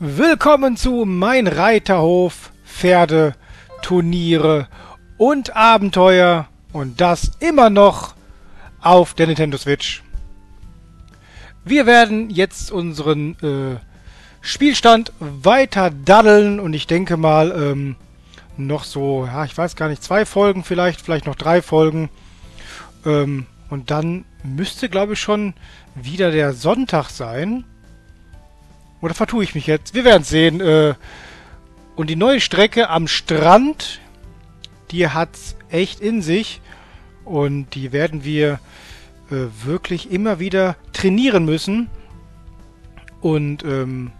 Willkommen zu Mein Reiterhof, Pferde, Turniere und Abenteuer und das immer noch auf der Nintendo Switch. Wir werden jetzt unseren äh, Spielstand weiter daddeln und ich denke mal ähm, noch so, ja, ich weiß gar nicht, zwei Folgen vielleicht, vielleicht noch drei Folgen. Ähm, und dann müsste, glaube ich, schon wieder der Sonntag sein. Oder vertue ich mich jetzt? Wir werden sehen. Äh, und die neue Strecke am Strand, die hat's echt in sich. Und die werden wir äh, wirklich immer wieder trainieren müssen. Und ähm,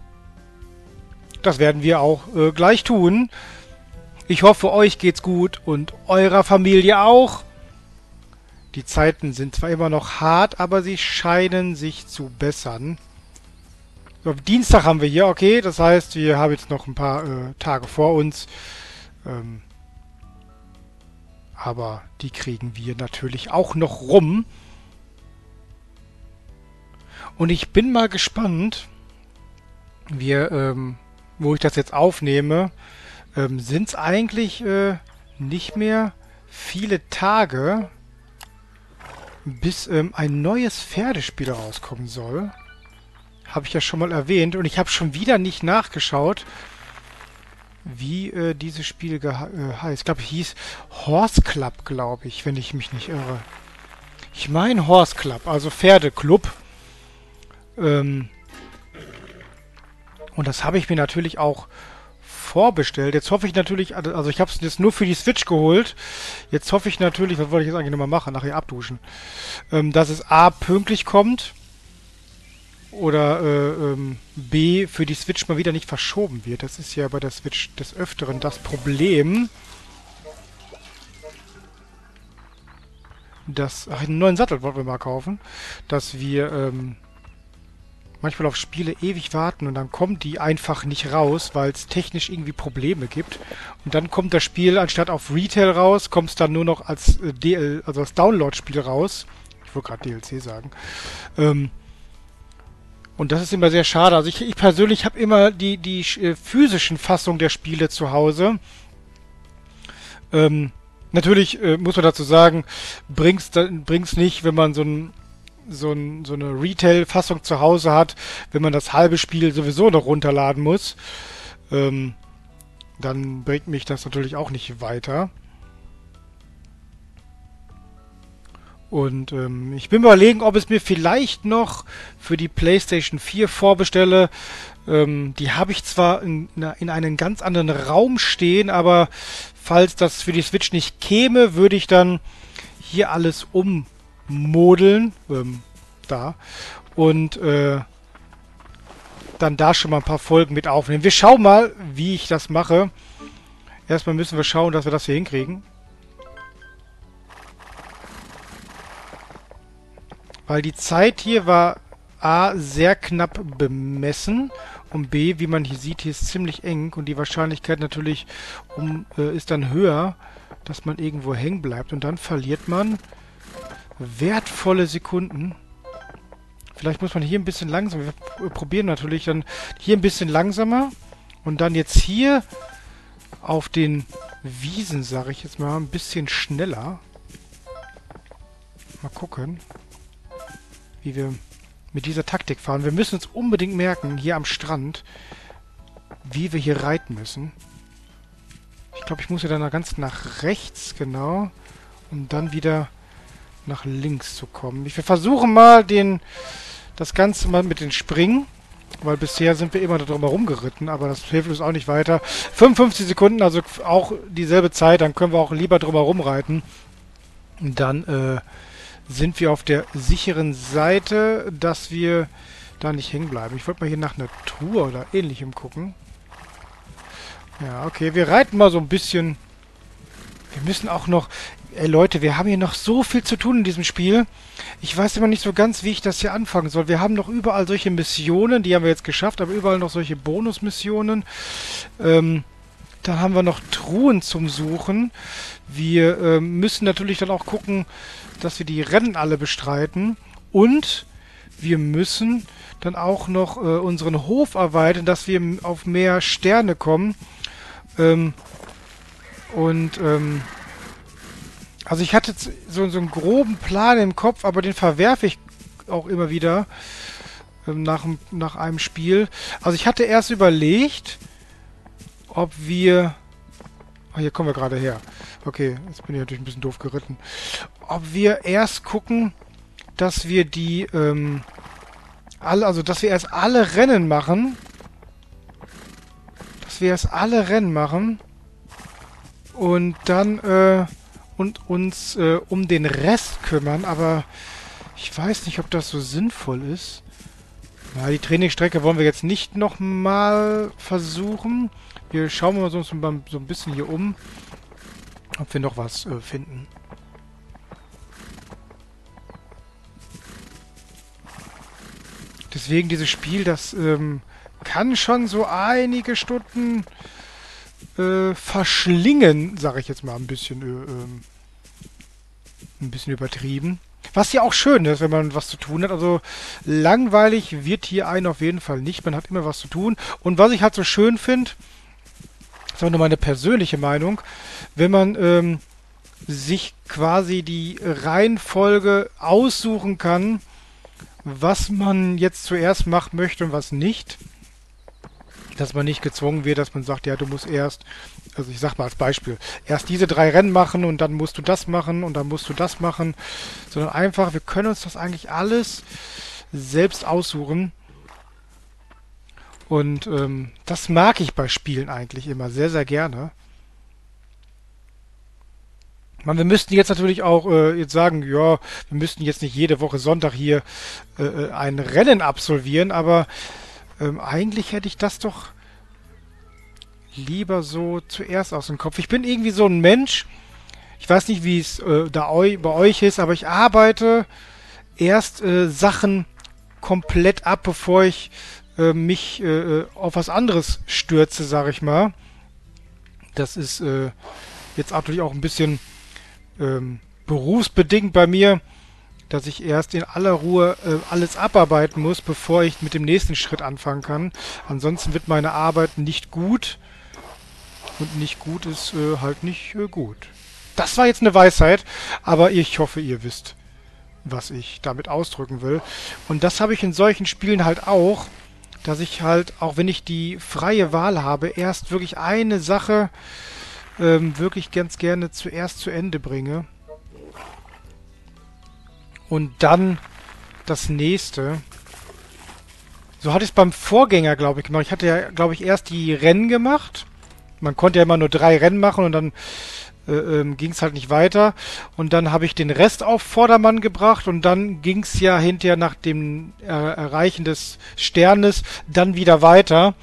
das werden wir auch äh, gleich tun. Ich hoffe, euch geht's gut und eurer Familie auch. Die Zeiten sind zwar immer noch hart, aber sie scheinen sich zu bessern. So, Dienstag haben wir hier, okay. Das heißt, wir haben jetzt noch ein paar äh, Tage vor uns. Ähm, aber die kriegen wir natürlich auch noch rum. Und ich bin mal gespannt, wir, ähm, wo ich das jetzt aufnehme, ähm, sind es eigentlich äh, nicht mehr viele Tage, bis ähm, ein neues Pferdespiel rauskommen soll. Habe ich ja schon mal erwähnt. Und ich habe schon wieder nicht nachgeschaut, wie äh, dieses Spiel äh, heißt. Ich glaube, es hieß Horse Club, glaube ich, wenn ich mich nicht irre. Ich meine Horse Club, also Pferdeclub. Ähm und das habe ich mir natürlich auch vorbestellt. Jetzt hoffe ich natürlich, also ich habe es jetzt nur für die Switch geholt. Jetzt hoffe ich natürlich, was wollte ich jetzt eigentlich nochmal machen, nachher abduschen, ähm, dass es A pünktlich kommt oder äh, ähm, B für die Switch mal wieder nicht verschoben wird. Das ist ja bei der Switch des Öfteren das Problem. Dass, ach, einen neuen Sattel wollten wir mal kaufen, dass wir ähm, manchmal auf Spiele ewig warten und dann kommen die einfach nicht raus, weil es technisch irgendwie Probleme gibt. Und dann kommt das Spiel anstatt auf Retail raus, kommt es dann nur noch als äh, DL, also als Download-Spiel raus. Ich wollte gerade DLC sagen. Ähm, und das ist immer sehr schade. Also ich, ich persönlich habe immer die, die äh, physischen Fassungen der Spiele zu Hause. Ähm, natürlich äh, muss man dazu sagen, bringt's, bringt's nicht, wenn man so ein so, ein, so eine Retail-Fassung zu Hause hat, wenn man das halbe Spiel sowieso noch runterladen muss, ähm, dann bringt mich das natürlich auch nicht weiter. Und ähm, ich bin überlegen, ob es mir vielleicht noch für die PlayStation 4 vorbestelle. Ähm, die habe ich zwar in, in einem ganz anderen Raum stehen, aber falls das für die Switch nicht käme, würde ich dann hier alles um modeln. Ähm, da. Und äh, dann da schon mal ein paar Folgen mit aufnehmen. Wir schauen mal, wie ich das mache. Erstmal müssen wir schauen, dass wir das hier hinkriegen. Weil die Zeit hier war A, sehr knapp bemessen und B, wie man hier sieht, hier ist ziemlich eng und die Wahrscheinlichkeit natürlich um, äh, ist dann höher, dass man irgendwo hängen bleibt und dann verliert man wertvolle Sekunden. Vielleicht muss man hier ein bisschen langsamer. Wir probieren natürlich dann hier ein bisschen langsamer. Und dann jetzt hier auf den Wiesen, sage ich jetzt mal, ein bisschen schneller. Mal gucken, wie wir mit dieser Taktik fahren. Wir müssen uns unbedingt merken, hier am Strand, wie wir hier reiten müssen. Ich glaube, ich muss ja dann ganz nach rechts, genau. Um dann wieder nach links zu kommen. Wir versuchen mal den das Ganze mal mit den Springen. Weil bisher sind wir immer darum herumgeritten, aber das hilft uns auch nicht weiter. 55 Sekunden, also auch dieselbe Zeit, dann können wir auch lieber drum. Und dann äh, sind wir auf der sicheren Seite, dass wir da nicht hängen bleiben. Ich wollte mal hier nach einer Tour oder ähnlichem gucken. Ja, okay, wir reiten mal so ein bisschen. Wir müssen auch noch... Ey Leute, wir haben hier noch so viel zu tun in diesem Spiel. Ich weiß immer nicht so ganz, wie ich das hier anfangen soll. Wir haben noch überall solche Missionen, die haben wir jetzt geschafft, aber überall noch solche Bonusmissionen. Ähm, dann haben wir noch Truhen zum Suchen. Wir ähm, müssen natürlich dann auch gucken, dass wir die Rennen alle bestreiten. Und wir müssen dann auch noch äh, unseren Hof erweitern, dass wir auf mehr Sterne kommen. Ähm, und ähm, also ich hatte so, so einen groben Plan im Kopf, aber den verwerfe ich auch immer wieder ähm, nach, nach einem Spiel. Also ich hatte erst überlegt, ob wir... Ah, hier kommen wir gerade her. Okay, jetzt bin ich natürlich ein bisschen doof geritten. Ob wir erst gucken, dass wir die, ähm, alle, also dass wir erst alle Rennen machen. Dass wir erst alle Rennen machen. Und dann, äh, und uns äh, um den Rest kümmern, aber ich weiß nicht, ob das so sinnvoll ist. Na, die Trainingsstrecke wollen wir jetzt nicht nochmal versuchen. Wir schauen uns so ein bisschen hier um, ob wir noch was äh, finden. Deswegen dieses Spiel, das ähm, kann schon so einige Stunden äh, verschlingen, sage ich jetzt mal ein bisschen, äh, ähm, ein bisschen übertrieben. Was ja auch schön ist, wenn man was zu tun hat. Also langweilig wird hier einen auf jeden Fall nicht. Man hat immer was zu tun. Und was ich halt so schön finde, das ist nur meine persönliche Meinung, wenn man ähm, sich quasi die Reihenfolge aussuchen kann, was man jetzt zuerst machen möchte und was nicht. Dass man nicht gezwungen wird, dass man sagt, ja, du musst erst, also ich sag mal als Beispiel, erst diese drei Rennen machen und dann musst du das machen und dann musst du das machen. Sondern einfach, wir können uns das eigentlich alles selbst aussuchen. Und ähm, das mag ich bei Spielen eigentlich immer sehr, sehr gerne. Man, wir müssten jetzt natürlich auch äh, jetzt sagen, ja, wir müssten jetzt nicht jede Woche Sonntag hier äh, äh, ein Rennen absolvieren, aber ähm, eigentlich hätte ich das doch lieber so zuerst aus dem Kopf. Ich bin irgendwie so ein Mensch, ich weiß nicht, wie es äh, da eu bei euch ist, aber ich arbeite erst äh, Sachen komplett ab, bevor ich äh, mich äh, äh auf was anderes stürze, sag ich mal. Das ist äh, jetzt natürlich auch ein bisschen ähm, berufsbedingt bei mir, dass ich erst in aller Ruhe äh, alles abarbeiten muss, bevor ich mit dem nächsten Schritt anfangen kann. Ansonsten wird meine Arbeit nicht gut. Und nicht gut ist äh, halt nicht äh, gut. Das war jetzt eine Weisheit, aber ich hoffe, ihr wisst, was ich damit ausdrücken will. Und das habe ich in solchen Spielen halt auch, dass ich halt, auch wenn ich die freie Wahl habe, erst wirklich eine Sache ähm, wirklich ganz gerne zuerst zu Ende bringe. Und dann das nächste. So hatte ich es beim Vorgänger, glaube ich, gemacht. Ich hatte ja, glaube ich, erst die Rennen gemacht. Man konnte ja immer nur drei Rennen machen und dann äh, ähm, ging es halt nicht weiter. Und dann habe ich den Rest auf Vordermann gebracht und dann ging es ja hinterher nach dem äh, Erreichen des Sternes dann wieder weiter.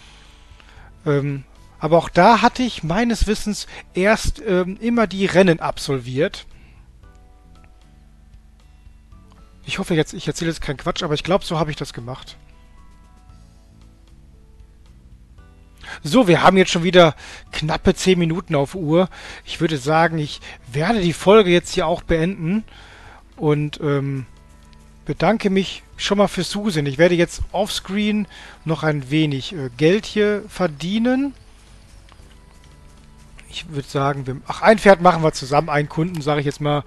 Ähm, aber auch da hatte ich meines Wissens erst ähm, immer die Rennen absolviert. Ich hoffe jetzt, ich erzähle jetzt keinen Quatsch, aber ich glaube, so habe ich das gemacht. So, wir haben jetzt schon wieder knappe 10 Minuten auf Uhr. Ich würde sagen, ich werde die Folge jetzt hier auch beenden. Und ähm, bedanke mich schon mal fürs Zusehen. Ich werde jetzt offscreen noch ein wenig äh, Geld hier verdienen ich würde sagen, wir, ach, ein Pferd machen wir zusammen, einen Kunden, sage ich jetzt mal.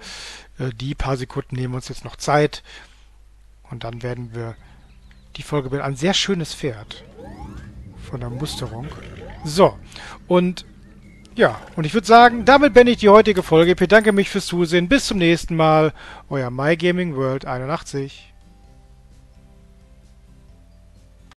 Äh, die paar Sekunden nehmen wir uns jetzt noch Zeit. Und dann werden wir die Folge mit ein sehr schönes Pferd von der Musterung. So, und ja, und ich würde sagen, damit beende ich die heutige Folge. Ich bedanke mich fürs Zusehen. Bis zum nächsten Mal. Euer MyGamingWorld 81.